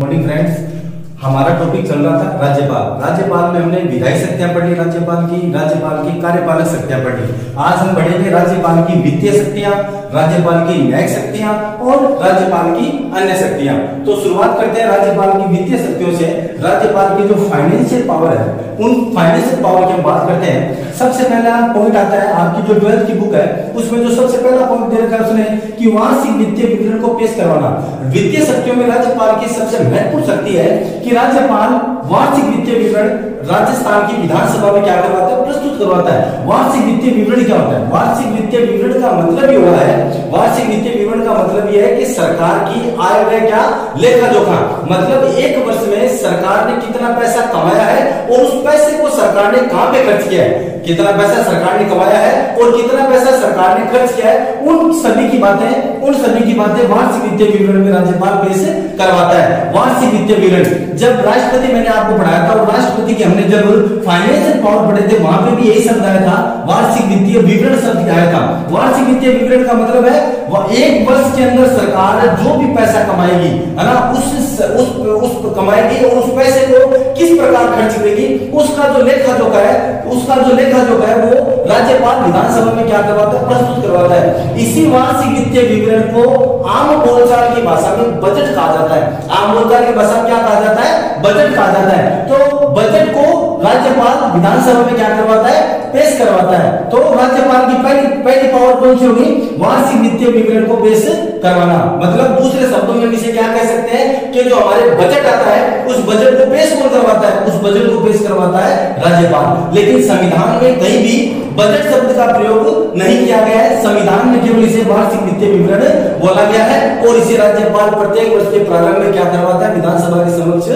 Morning friends हमारा topic चल रहा था राज्यपाल। राज्यपाल में हमने विधायी शक्तियाँ पढ़ी, राज्यपाल की राज्यपाल की कार्यपालक शक्तियाँ पढ़ी। आज हम पढ़ेंगे राज्यपाल की वित्तीय शक्तियाँ राज्यपाल की न्यायिक शक्तियाँ और राज्यपाल की अन्य शक्तियाँ। तो शुरुआत करते हैं राज्यपाल की वित्तीय शक्तियों से। राज्यपाल की जो फाइनेंशियल पावर है, उन फाइनेंशियल पावर की हम बात करते हैं। सबसे पहला पॉइंट आता है आपकी जो ट्वेल्थ की बुक है, उसमें जो सबसे पहला पॉइंट दे रखा है उसने कि वार्षिक वित्तीय विवरण को पेश करवाना। वित्तीय शक्तियों में राज्यपाल की सबसे महत्वपूर्ण शक्ति है कि राज्यपाल वार्षिक वित्तीय विवरण राजस्थान की विधानसभा में क्या करवाता है? प्रस्तुत करवाता है। वार्षिक वित्तीय विवरण क्या होता है? वार्षिक वित्तीय विवरण का मतलब ये हुआ है, वार्षिक वित्तीय विवरण का मतलब यह है कि सरकार की आय व्यय क्या? लेखा जोखा। मतलब एक वर्ष में सरकार ने कितना पैसा कमाया है और उस पैसे को सरकार ने कहाँ पे खर्च किया है? कितना पैसा सरकार ने कमाया है और कितना पैसा सरकार ने खर्च किया है, उन सभी की बातें, उन सभी की बातें वार्षिक वित्तीय विवरण में राज्यपाल पेश करवाता है। वार्षिक वित्तीय विवरण। जब राष्ट्रपति मैंने आपको पढ़ाया था और राष्ट्रपति के हमने जब फाइनेंशियल पावर पढ़े थे, वहाँ पे भी यही शब्द आया था, वार्षिक वित्तीय विवरण शब्द आया था। वार्षिक वित्तीय विवरण का मतलब है एक वर्ष के अंदर सरकार जो भी पैसा कमाएगी, है ना, उस उस उस कमाएगी और उस पैसे को किस प्रकार खर्च करेगी, उसका जो लेखा जोखा है, उसका जो लेखा जोखा है, वो राज्यपाल विधानसभा में क्या करवाता है, प्रस्तुत करवाता है। इसी वार्षिक वित्तीय विवरण को आम बोलचाल की भाषा में बजट कहा जाता है। आम बोलचाल की भाषा में क्या कहा जाता है? बजट कहा जाता है। तो बजट को राज्यपाल विधानसभा में क्या करवाता है? पेश करवाता है। तो राज्यपाल की पहली पहली पावर कौन सी होगी? वार्षिक वित्तीय विवरण को पेश करवाना। मतलब दूसरे शब्दों में इसे क्या कह सकते हैं? कि जो हमारे बजट आता है, उस बजट को पेश कौन करवाता है? उस बजट को पेश करवाता है राज्यपाल। लेकिन संविधान में कहीं भी बजट शब्द का प्रयोग नहीं किया गया है। संविधान में केवल इसे वार्षिक वित्तीय विवरण बोला गया है और इसे राज्यपाल प्रत्येक वर्ष के प्रारंभ में क्या करवाता है? विधानसभा के समक्ष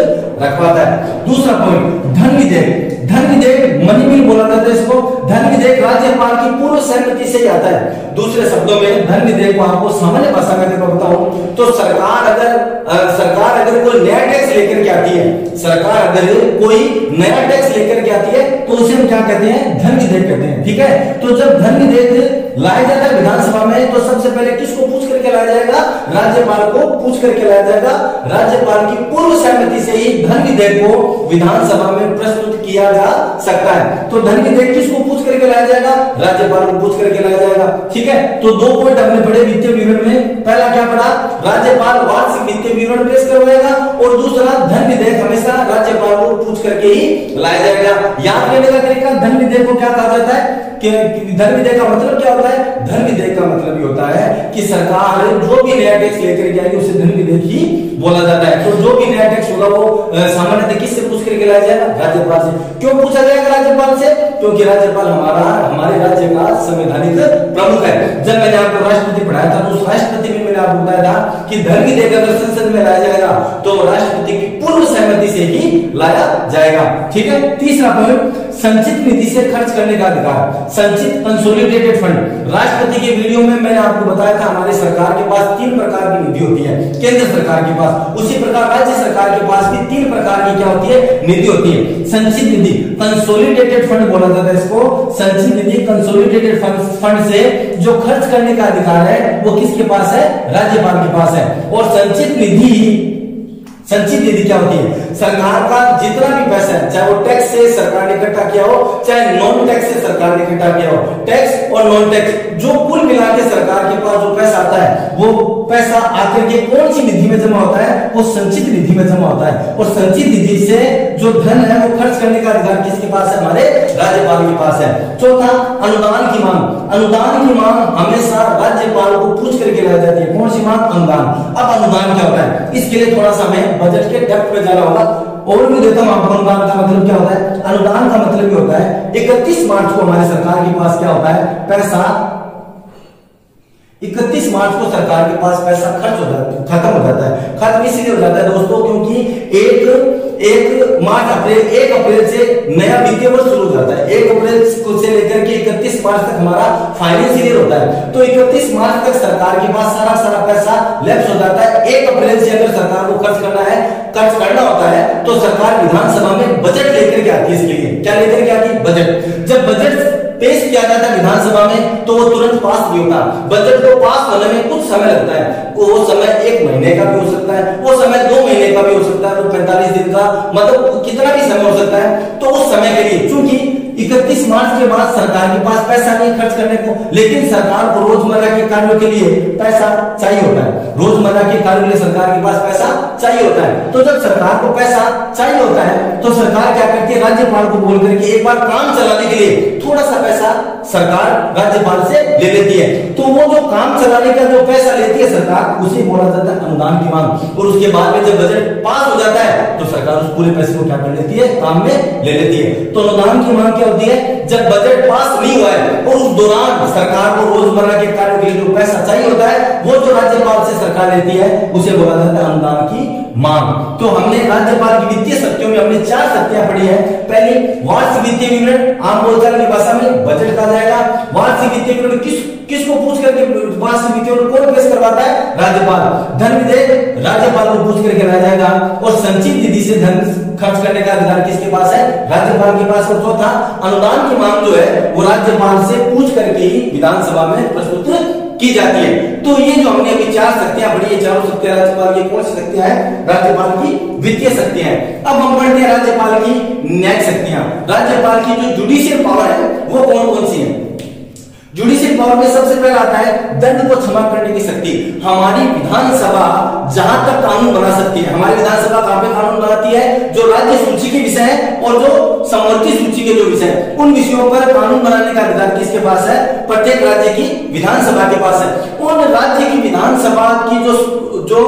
रखवाता है। दूसरा पॉइंट धन विधेयक। धन विधेयक मनी बिल बोला जाता है इसको। धन विधेयक राज्यपाल सहमति से ही आता है। दूसरे शब्दों में, धन विधेयक को आपको सामान्य भाषा में देखो बताऊँ तो सरकार अगर सरकार अगर कोई नया टैक्स लेकर के आती है, सरकार अगर कोई नया टैक्स लेकर के आती है तो उसे हम क्या कहते हैं? धन विधेयक कहते हैं, ठीक है? तो जब धन विधेयक लाया जाता है विधानसभा में तो सबसे पहले किसको पूछ करके लाया जाएगा? राज्यपाल को पूछ करके लाया जाएगा। राज्यपाल की पूर्व सहमति से ही धन विधेयक को विधानसभा में प्रस्तुत किया जा सकता है। तो धन विधेयक किसको पूछ करके लाया जाएगा? राज्यपाल को पूछ करके लाया जाएगा। ठीक है? तो दो पॉइंट हमने पढ़े वित्तीय विवरण में। पहला क्या पढ़ा राज्यपाल वार्षिक वित्तीय विवरण पेश करवाएगा और दूसरा धन विधेयक हमेशा राज्यपाल को पूछ करके ही लाया जाएगा। याद करने का तरीका, धन विधेयक को क्या कहा जाता है? धन विधेयक का मतलब क्या होता है? धन विधेयक का मतलब ये होता है कि सरकार जो भी नया टैक्स लेकर के आएगी, उसे धन विधेयक ही बोला जाता है। तो जो भी नया होगा वो किससे पूछ करके लाया जाएगा, राज्यपाल से। क्यों पूछा जाएगा राज्यपाल से? क्योंकि राज्यपाल हमारा, हमारे राज्य का संवैधानिक प्रमुख है। जब मैंने आपको राष्ट्रपति पढ़ाया था तो उस राष्ट्रपति में मैंने आपको बताया था कि विधेयक अगर संसद में लाया जाएगा तो राष्ट्रपति की पूर्व सहमति से ही लाया जाएगा। ठीक है? तीसरा पॉइंट संचित निधि से खर्च करने का अधिकार। संचित कंसोलिडेटेड फंड राष्ट्रपति के वीडियो में मैंने आपको बताया था, हमारी सरकार के पास तीन प्रकार निधि होती है। केंद्र सरकार के पास, उसी प्रकार राज्य सरकार के पास भी तीन प्रकार की क्या होती है? निधि होती है। संचित निधि कंसोलिडेटेड फंड बोला जाता है इसको। संचित निधि कंसोलिडेटेड फंड से जो खर्च करने का अधिकार है, वो किसके पास है? राज्यपाल के पास है। और संचित निधि संचित निधि क्या होती है? सरकार का जितना भी पैसा है, चाहे वो टैक्स से सरकार ने इकट्ठा किया हो, चाहे नॉन टैक्स से सरकार ने इकट्ठा किया हो टैक्स और नॉन टैक्स जो कुल मिला के सरकार के पास जो पैसा आता है, वो पैसा आकर के कौन सी निधि में जमा होता है? वो संचित निधि में जमा होता है। और संचित निधि से जो धन है, वो खर्च करने का अधिकार किसके पास है? हमारे राज्यपाल के पास है। चौथा, अनुदान की मांग। अनुदान की मांग हमेशा राज्यपाल को पूछ करके लाई जाती है। कौन सी मांग? अनुदान। अब अनुदान क्या होता है? इसके लिए थोड़ा सा हमें बजट के डेप्थ में जाना होगा। और भी देता हूँ आपको, अनुदान का मतलब क्या होता है? अनुदान का मतलब ये होता है, इकतीस मार्च को हमारे सरकार के पास क्या होता है? पैसा इकतीस मार्च को सरकार के पास पैसा खर्च हो जाता है, खत्म हो जाता है। खत्म इसलिए हो जाता है दोस्तों क्योंकि एक एक मार्च, अप्रैल, एक अप्रैल से नया वित्तीय वर्ष शुरू हो जाता है। एक अप्रैल से लेकर के इकतीस मार्च तक हमारा फाइनेंस ईयर होता है। तो इकतीस मार्च तक सरकार के पास सारा सारा पैसा लैप्स हो जाता है। एक अप्रैल से अगर सरकार को खर्च करना है, खर्च करना होता है तो सरकार विधानसभा में बजट लेकर के आती है इसके लिए। क्या लेकर के आती है? बजट जब बजट पेश किया जाता विधानसभा में तो वो तुरंत पास नहीं होता। बजट को पास होने में कुछ समय लगता है। वो समय एक महीने का भी हो सकता है, वो समय दो महीने का भी हो सकता है तो पैंतालीस दिन का मतलब कितना भी समय हो सकता है तो उस समय के लिए क्योंकि इकतीस मार्च के बाद सरकार के पास पैसा नहीं खर्च करने को, लेकिन सरकार को रोज़मर्रा के कार्यों के लिए पैसा चाहिए होता है। रोज़मर्रा के कार्यों के लिए सरकार के पास पैसा चाहिए होता है। तो जब सरकार को पैसा चाहिए होता है तो सरकार क्या करती है? राज्यपाल को बोल करके एक बार काम चलाने के लिए थोड़ा सा पैसा सरकार राज्यपाल से ले लेती है। तो वो जो काम चलाने का जो पैसा लेती है सरकार, उसे बोला जाता है अनुदान की मांग। और उसके बाद में जब बजट पास हो जाता है तो सरकार उस पूरे पैसे को क्या कर लेती है? काम में ले लेती है। तो अनुदान की मांग क्या होती है, जब बजट पास नहीं हुआ है और उस दौरान सरकार को रोज़मर्रा के कार्यों के लिए जो पैसा चाहिए होता है, वो जो राज्यपाल से सरकार लेती है, उसे बोला जाता है अनुदान की मांग। तो हमने राज्यपाल की वित्तीय शक्तियों में हमने चार शक्तियाँ पढ़ी है। पहली, वार्षिक वित्तीय विवरण, आम बोलचाल की भाषा में बजट कहा जाएगा। वार्षिक वित्तीय विवरण किस, किसको पूछ करके वार्षिक वित्तीय विवरण कौन पेश करवाता है? राज्यपाल। धन विधेयक राज्यपाल को पूछ करके लाया जाएगा और संचित निधि से धन खर्च करने का अधिकार किसके पास है? राज्यपाल के पास और चौथा, अनुदान की मांग जो है, वो राज्यपाल से पूछ करके ही विधानसभा में प्रस्तुत की जाती है। तो ये जो हमने अभी चार शक्तियाँ पढ़ी है चारों शक्तियाँ राज्यपाल की कौन सी शक्तियाँ हैं? राज्यपाल की वित्तीय शक्तियाँ हैं। अब हम पढ़ते हैं राज्यपाल की न्यायिक शक्तियाँ। राज्यपाल की जो जुडिशियल पावर है, वो कौन कौन सी है? जुडिशियल पावर में सबसे पहले आता है दंड को क्षमा करने की शक्ति। हमारी विधानसभा जहाँ तक कानून बना सकती है। हमारी विधानसभा कहाँ पे कानून बनाती है? जो राज्य सूची के विषय है और जो समवर्ती सूची के जो विषय है, उन विषयों पर कानून बनाने का अधिकार किसके पास है? प्रत्येक राज्य की विधानसभा के पास है। उन राज्य की विधानसभा की जो जो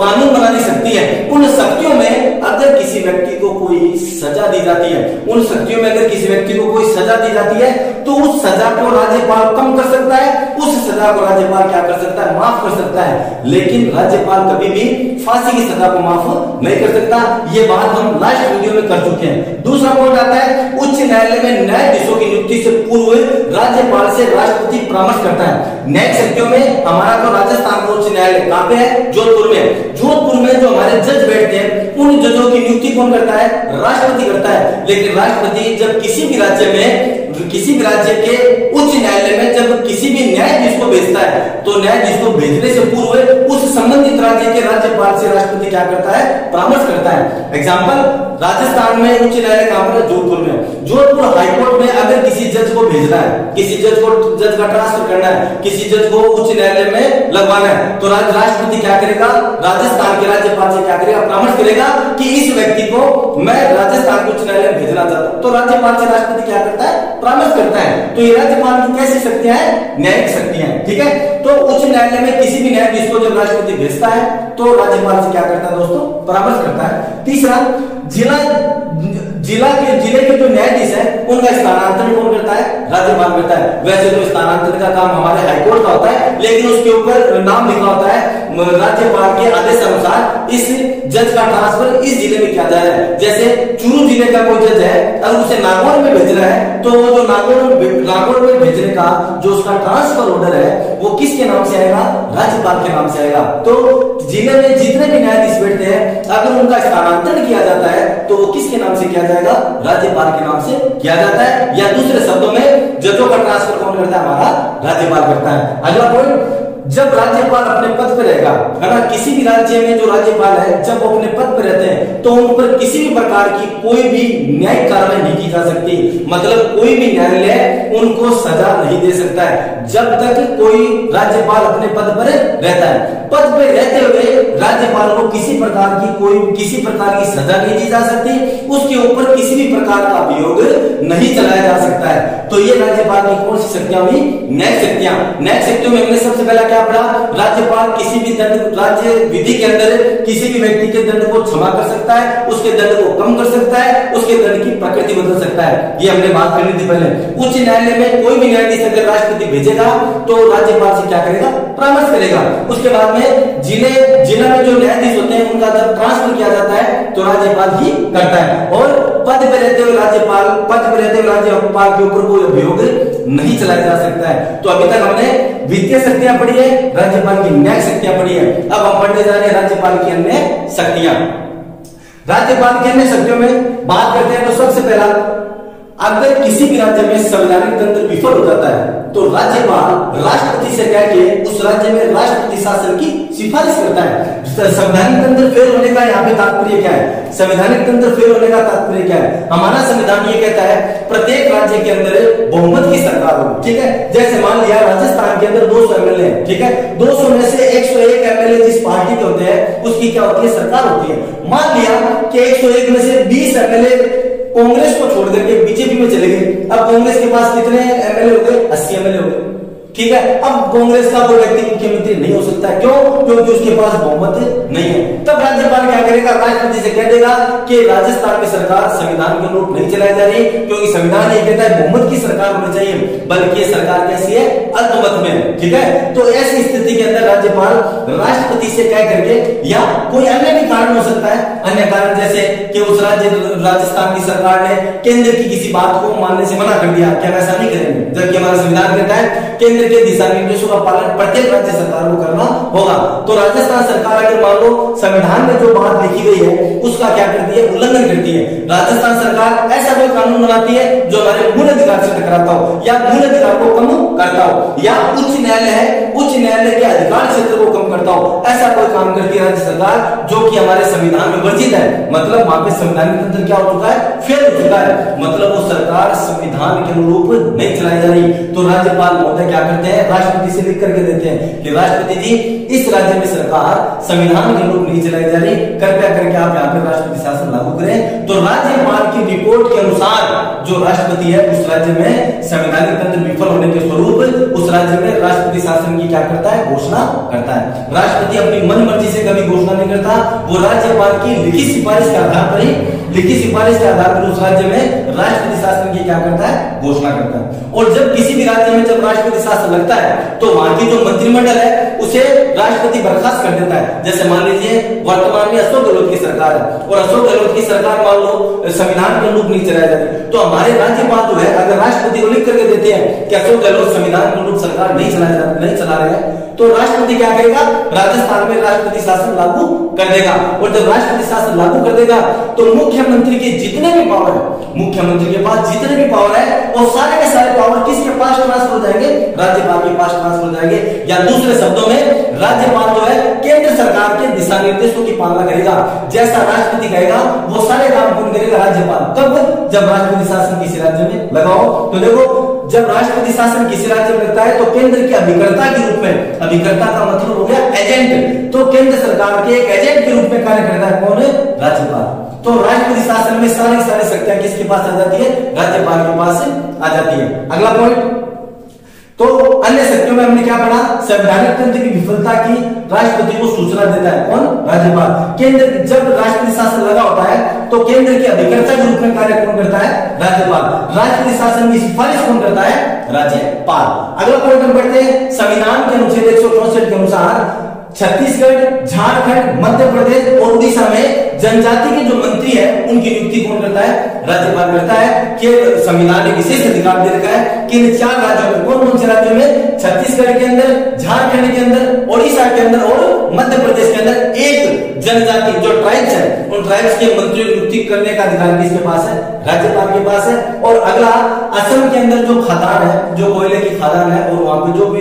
कानून बनाने शक्ति है, उन शक्तियों में अगर किसी व्यक्ति को कोई सजा दी जाती है, उन शक्तियों में अगर किसी व्यक्ति को कोई सजा दी जाती है तो उस सजा को राज्यपाल कम कर सकता है, उस सजा को राज्यपाल क्या कर सकता है? माफ़ कर सकता है। लेकिन राज्यपाल कभी भी फांसी की सजा को माफ़ नहीं कर सकता। ये बात हम लास्ट वीडियो में कर चुके हैं। दूसरा पॉइंट आता है, उच्च न्यायालय में न्यायाधीशों की नियुक्ति से पूर्व राज्यपाल से राष्ट्रपति परामर्श करता है। न्यायिक शक्तियों में हमारा तो राजस्थान का उच्च न्यायालय कहाँ पे है? जोधपुर में। जोधपुर में जो हमारे जज बैठते हैं, उन जजों की नियुक्ति कौन करता है? राष्ट्रपति करता है। लेकिन राष्ट्रपति जब किसी भी राज्य में, किसी भी राज्य के उच्च न्यायालय में जब किसी भी न्यायाधीश को भेजता है तो न्यायाधीश को भेजने से पूर्व उस संबंधित राज्य के राज्यपाल से राष्ट्रपति क्या करता है? परामर्श करता है। एग्ज़ाम्पल राजस्थान में उच्च न्यायालय कहाँ पर है? जोधपुर में। जोधपुर हाईकोर्ट में अगर किसी जज को भेजना है, किसी जज को जज का ट्रांसफ़र करना है, किसी जज को उच्च न्यायालय में लगवाना है तो राष्ट्रपति क्या करेगा, राजस्थान के राज्यपाल से क्या करेगा परामर्श करेगा कि इस व्यक्ति को मैं राजस्थान उच्च न्यायालय में भेजना चाहता हूँ। तो राज्यपाल से राष्ट्रपति क्या करता है? परामर्श करता है। तो ये राज्यपाल की कैसी शक्तियाँ हैं? न्यायिक शक्तियाँ हैं, ठीक है? तो उच्च न्यायालय में किसी भी न्यायाधीश को जब राष्ट्रपति भेजता है तो राज्यपाल से क्या करता है दोस्तों? परामर्श करता है। तीसरा, जिला जिला के, ज़िले के जो न्यायाधीश है, उनका स्थानांतरण कौन करता है? राज्यपाल करता है। वैसे तो स्थानांतरण का काम हमारे हाईकोर्ट का होता है, लेकिन उसके ऊपर नाम लिखा होता है राज्यपाल के आदेश अनुसार इस जज का ट्रांसफ़र इस ज़िले में किया जा रहा है? जैसे चूरू ज़िले का कोई जज है, अगर उसे नागौर में भेजना है तो वो जो नागौर नागौर में भेजने का जो उसका ट्रांसफ़र ऑर्डर है, वो किसके नाम से आएगा? राज्यपाल के नाम से आएगा। तो ज़िले में जितने भी न्यायाधीश बैठते हैं, अगर उनका स्थानांतरण किया जाता है तो वो किसके नाम से किया जाएगा? राज्यपाल के नाम से किया जाता है। या दूसरे शब्दों में, जजों का ट्रांसफ़र कौन करता है? हमारा राज्यपाल करता है। अगला पॉइंट जब राज्यपाल अपने पद पर रहेगा है ना किसी भी राज्य में जो राज्यपाल है, जब वो अपने पद पर रहते हैं तो उन पर किसी भी प्रकार की कोई भी न्यायिक कार्रवाई नहीं की जा सकती। मतलब कोई भी न्यायालय उनको सजा नहीं दे सकता है। जब तक कोई राज्यपाल अपने पद पर रहता है। पद पर रहते हुए राज्यपाल को किसी प्रकार की कोई, किसी प्रकार की सजा नहीं दी जा सकती। उसके ऊपर किसी भी प्रकार का अभियोग नहीं चलाया जा सकता है। तो ये राज्यपाल की कौन सी शक्तियाँ हुई? न्यायिक शक्तियाँ। न्यायिक शक्तियों में हमने सबसे पहला क्या पढ़ा? राज्यपाल किसी भी दंड राज्य विधि के अंदर किसी भी व्यक्ति के दंड को क्षमा कर सकता है, उसके दंड को कम कर सकता है, उसके दंड की प्रकृति बदल सकता है। ये हमने बात करनी थी पहले। उच्च न्यायालय में कोई भी न्यायाधीश अगर राष्ट्रपति भेजेगा तो राज्यपाल से क्या करेगा? परामर्श करेगा। उसके बाद में ज़िले, जिला में जो न्यायाधीश होते हैं, उनका जब ट्रांसफ़र किया जाता है तो राज्यपाल ही करता है। और पद पे रहते हुए राज्यपाल, पद पे रहते हुए राज्यपाल के ऊपर कोई अभियोग नहीं चलाया जा सकता है। तो अभी तक हमने वित्तीय शक्तियाँ पढ़ी है, राज्यपाल की न्याय शक्तियाँ पढ़ी है। अब हम पढ़ने जा रहे हैं राज्यपाल की अन्य शक्तियाँ। राज्यपाल की अन्य शक्तियों में बात करते हैं तो सबसे पहला अगर किसी भी राज्य में संवैधानिक तंत्र विफल हो जाता है तो राज्यपाल राष्ट्रपति से कह के उस राज्य में राष्ट्रपति शासन की सिफारिश करता है। संवैधानिक तंत्र फेल होने का यहाँ पे तात्पर्य क्या है? संवैधानिक तंत्र फेल होने का तात्पर्य क्या है? हमारा संविधान ये कहता है, प्रत्येक राज्य के अंदर बहुमत की सरकार हो ठीक है? जैसे मान लिया, राजस्थान के अंदर दो सौ एमएलए ठीक है? दो सौ में से एक सौ एक एमएलए जिस पार्टी के होते हैं, उसकी क्या होती है? सरकार होती है। मान लिया कि एक सौ एक में से बीस एमएलए कांग्रेस को छोड़ करके बीजेपी में चले गए। अब कांग्रेस के पास कितने एमएलए हो गए? अस्सी एमएलए हो गए। ठीक है? अब कांग्रेस का कोई व्यक्ति मुख्यमंत्री नहीं हो सकता क्यों? क्योंकि उसके पास बहुमत नहीं है। तब राज्यपाल क्या करेगा? राष्ट्रपति से कह देगा कि राजस्थान की सरकार संविधान के अनुरूप नहीं चलाई जा रही, क्योंकि संविधान ये कहता है बहुमत की सरकार होनी चाहिए, बल्कि सरकार कैसी है? अल्पमत में ठीक है? तो ऐसी स्थिति के अंदर राज्यपाल राष्ट्रपति से कह करके या कोई अन्य भी कारण हो सकता है। अन्य कारण जैसे कि उस राज्य, राजस्थान की सरकार ने केंद्र की किसी बात को मानने से मना कर दिया। क्या ऐसा नहीं करेंगे? जबकि हमारा संविधान कहता है, केंद्र के दिशा निर्देशों का पालन प्रत्येक राज्य सरकार को करना होगा। तो राजस्थान सरकार अगर मान लो संविधान में जो बात लिखी गई है, उसका क्या करती है? उल्लंघन करती है। राजस्थान सरकार ऐसा कोई कानून बनाती है जो हमारे मूल अधिकार से टकराता हो, या मूल अधिकार को कम करता हो, या उच्च न्यायालय है, उच्च न्यायालय के अधिकार क्षेत्र को कम करता हो, ऐसा कोई काम करती है राज्य सरकार जो कि हमारे संविधान में वर्जित है? मतलब वहाँ पे संविधान तंत्र क्या हो चुका है? फेल हो चुका है। मतलब वो सरकार संविधान के अनुरूप नहीं चलाई जा रही। तो राज्यपाल महोदय क्या करते हैं, राष्ट्रपति से लिख करके देते हैं कि राष्ट्रपति जी, इस राज्य में सरकार संविधान के अनुरूप नहीं चलाई जा रही, कृपया करके आप यहाँ पे राष्ट्रपति शासन लागू करें। तो राज्यपाल की रिपोर्ट के अनुसार जो राष्ट्रपति है, उस राज्य में संवैधानिक तंत्र विफल होने के स्वरूप उस राज्य में राष्ट्रपति शासन की क्या करता है? घोषणा करता है। राष्ट्रपति अपनी मन मर्ज़ी से कभी घोषणा नहीं करता। वो राज्यपाल की लिखित सिफारिश के आधार पर ही लिखित सिफारिश के आधार पर उस राज्य में राष्ट्रपति शासन की क्या करता है? घोषणा करता है। और जब किसी भी राज्य में जब राष्ट्रपति शासन लगता है तो वहाँ की जो मंत्रिमंडल है, उसे राष्ट्रपति बर्खास्त कर देता है। जैसे मान लीजिए, वर्तमान में अशोक गहलोत की सरकार है। और अशोक गहलोत की सरकार मान लो संविधान के अनुरूप नहीं चलाया जाती। तो हमारे राज्यपाल जो है, अगर राष्ट्रपति को लिख करके देते हैं कि अशोक गहलोत संविधान के अनुरूप सरकार नहीं चला नहीं चला रहे हैं तो राष्ट्रपति क्या करेगा? राजस्थान में राष्ट्रपति शासन लागू कर देगा। और जब राष्ट्रपति शासन लागू कर देगा तो मुख्यमंत्री के जितने भी पावर है, मुख्यमंत्री के पास जितने भी पावर है, वो सारे के सारे पावर किसके पास ट्रांसफ़र हो जाएँगे? राज्यपाल के पास ट्रांसफ़र हो जाएँगे। या दूसरे शब्दों में, राज्यपाल जो है, केंद्र सरकार के दिशा निर्देशों की पालना करेगा। जैसा राष्ट्रपति कहेगा वो सारे काम कौन करेगा राज्यपाल। कब जब राष्ट्रपति शासन किसी राज्य में लगाओ तो देखो, जब राष्ट्रपति शासन किसी राज्य में लगता है तो केंद्र के अभिकर्ता के रूप में, अभिकर्ता का मतलब हो गया एजेंट तो केंद्र सरकार के एक एजेंट के रूप में कार्य करता है कौन? है राज्यपाल। तो राष्ट्रपति शासन में सारी सारी शक्तियाँ किसके पास आ जाती है? राज्यपाल के पास आ जाती है। अगला पॉइंट तो अन्य शक्तियों में हमने क्या पढ़ा? संवैधानिक तंत्र की विफलता की राष्ट्रपति को सूचना देता है। कौन? राज्यपाल। केंद्र जब राष्ट्रपति शासन लगा होता है तो केंद्र के अभिकर्ता के रूप में कार्य कौन करता है? राज्यपाल। राष्ट्रपति शासन की सिफारिश कौन करता है? राज्यपाल। अगला पॉइंट हम पढ़ते हैं। संविधान के अनुच्छेद एक के अनुसार छत्तीसगढ़, झारखंड, मध्य प्रदेश और उड़ीसा में जनजाति के जो मंत्री है, उनकी नियुक्ति कौन करता है? राज्यपाल करता है। कि संविधान ने विशेष अधिकार दे रखा है कि चार राज्यों में कौन कौन से राज्यों में? छत्तीसगढ़ के अंदर, झारखंड के अंदर, ओडिशा के अंदर और मध्य प्रदेश के अंदर एक जनजाति, जो ट्राइब्स है, उन ट्राइब्स के मंत्री नियुक्ति करने का अधिकार किसके पास है? राज्यपाल के पास है। और अगला, असम के अंदर जो खदान है, जो कोयले की खदान है, और वहाँ पे जो भी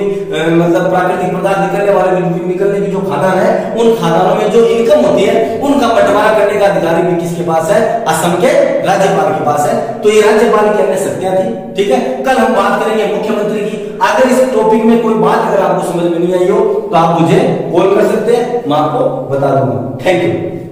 मतलब प्राकृतिक पदार्थ निकलने वाले, निकलने की जो खदान है, उन खदानों में जो इनकम होती है, उनका बंटवारा बंटवारा करने का अधिकार भी किसके पास है? असम के राज्यपाल के पास है। तो ये राज्यपाल की अन्य शक्तियाँ थी, ठीक है? कल हम बात करेंगे मुख्यमंत्री की। अगर इस टॉपिक में कोई बात अगर आपको समझ में नहीं आई हो तो आप मुझे कॉल कर सकते हैं, मैं आपको बता दूँगा। Thank you